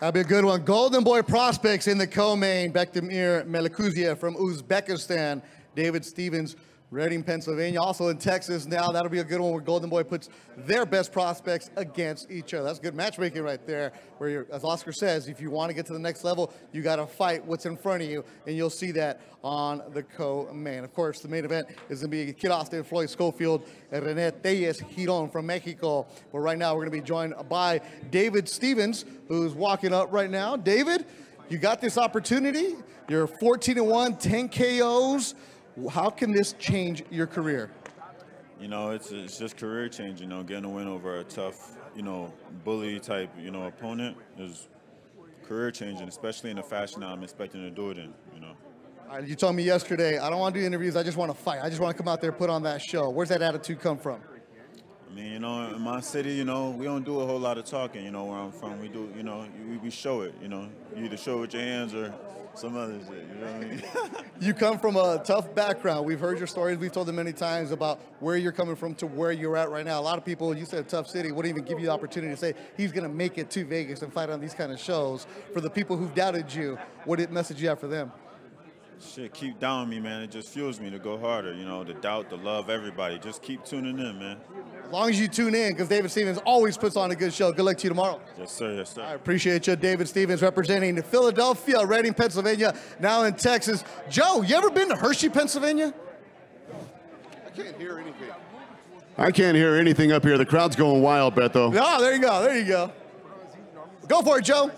That'll be a good one. Golden Boy prospects in the co-main. Bektemir Melikuziev from Uzbekistan. David Stevens, Reading, Pennsylvania. Also in Texas now. That'll be a good one where Golden Boy puts their best prospects against each other. That's good matchmaking right there. Where, as Oscar says, if you want to get to the next level, you got to fight what's in front of you, and you'll see that on the co-main. Of course, the main event is going to be Kid Austin, Floyd Schofield, and Rene Tellez Giron from Mexico. But right now, we're going to be joined by David Stevens, who's walking up right now. David, you got this opportunity. You're 14 and 1, 10 KOs. How can this change your career? You know, it's it's just career change. You know, getting a win over a tough, you know, bully type, you know, opponent is career changing, especially in the fashion that I'm expecting to do it in. You know. Right, you told me yesterday, I don't want to do interviews. I just want to fight. I just want to come out there and put on that show. Where's that attitude come from? I mean, you know, in my city, you know, we don't do a whole lot of talking. You know, where I'm from, we do, you know, we, we show it. You know, you either show it with your hands or some other shit. You know what I mean? You come from a tough background. We've heard your stories. We've told them many times about where you're coming from to where you're at right now. A lot of people, you said tough city, wouldn't even give you the opportunity to say he's going to make it to Vegas and fight on these kind of shows. For the people who've doubted you, what it message you have for them? Shit, keep down me, man. It just fuels me to go harder. You know, the doubt, the love, everybody. Just keep tuning in, man. As long as you tune in, because David Stevens always puts on a good show. Good luck to you tomorrow. Yes, sir. Yes, sir. I appreciate you, David Stevens, representing Philadelphia, Reading, Pennsylvania, now in Texas. Joe, you ever been to Hershey, Pennsylvania? I can't hear anything. I can't hear anything up here. The crowd's going wild, Beto. No, there you go. There you go. Go for it, Joe.